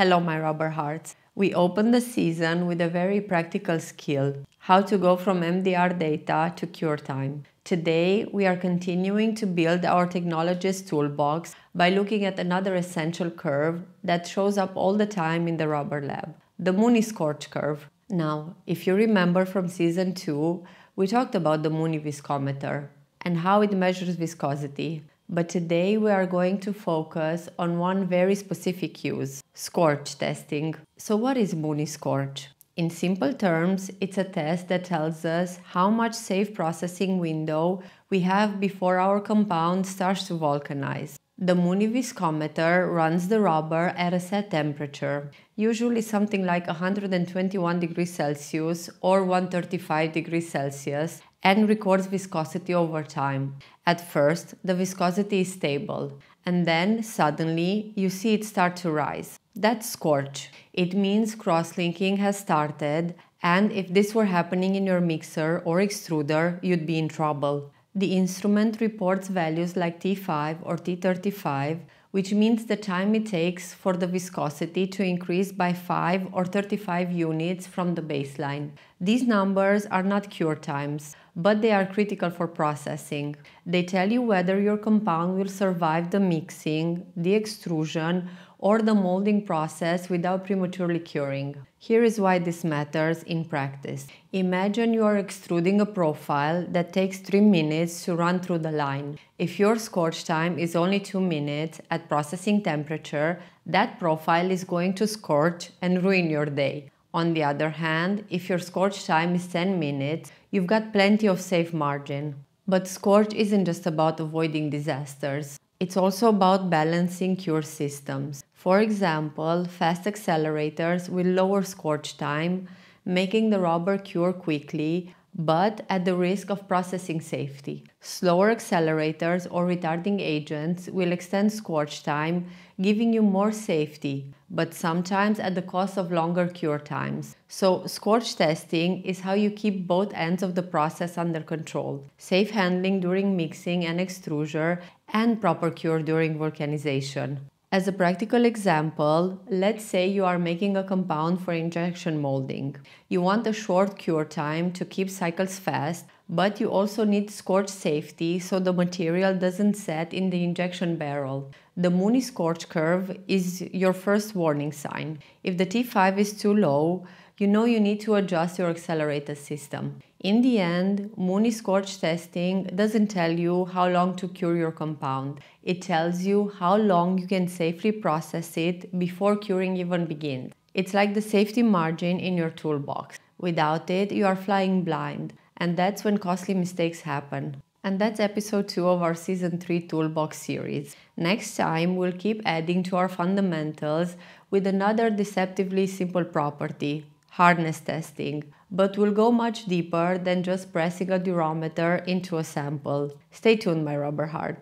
Hello, my rubber hearts. We open the season with a very practical skill how to go from MDR data to cure time. Today, we are continuing to build our technologist toolbox by looking at another essential curve that shows up all the time in the rubber lab the Mooney scorch curve. Now, if you remember from season 2, we talked about the Mooney viscometer and how it measures viscosity. But today we are going to focus on one very specific use, scorch testing. So what is Mooney scorch? In simple terms, it's a test that tells us how much safe processing window we have before our compound starts to vulcanize. The Mooney viscometer runs the rubber at a set temperature, usually something like 121 degrees Celsius or 135 degrees Celsius, and records viscosity over time. At first, the viscosity is stable, and then suddenly you see it start to rise. That's scorch. It means cross-linking has started, and if this were happening in your mixer or extruder, you'd be in trouble. The instrument reports values like T5 or T35, which means the time it takes for the viscosity to increase by 5 or 35 units from the baseline. These numbers are not cure times, but they are critical for processing. They tell you whether your compound will survive the mixing, the extrusion, or the molding process without prematurely curing. Here is why this matters in practice. Imagine you are extruding a profile that takes 3 minutes to run through the line. If your scorch time is only 2 minutes at processing temperature, that profile is going to scorch and ruin your day. On the other hand, if your scorch time is 10 minutes, you've got plenty of safe margin. But scorch isn't just about avoiding disasters. It's also about balancing cure systems. For example, fast accelerators will lower scorch time, making the rubber cure quickly, but at the risk of processing safety. Slower accelerators or retarding agents will extend scorch time, giving you more safety, but sometimes at the cost of longer cure times. So, scorch testing is how you keep both ends of the process under control. Safe handling during mixing and extrusion, and proper cure during vulcanization. As a practical example, let's say you are making a compound for injection molding. You want a short cure time to keep cycles fast, but you also need scorch safety so the material doesn't set in the injection barrel. The Mooney scorch curve is your first warning sign. If the T5 is too low, you know you need to adjust your accelerator system. In the end, Mooney scorch testing doesn't tell you how long to cure your compound. It tells you how long you can safely process it before curing even begins. It's like the safety margin in your toolbox. Without it, you are flying blind, and that's when costly mistakes happen. And that's episode 2 of our season 3 toolbox series. Next time, we'll keep adding to our fundamentals with another deceptively simple property hardness testing, but we'll go much deeper than just pressing a durometer into a sample. Stay tuned, my rubber hearts.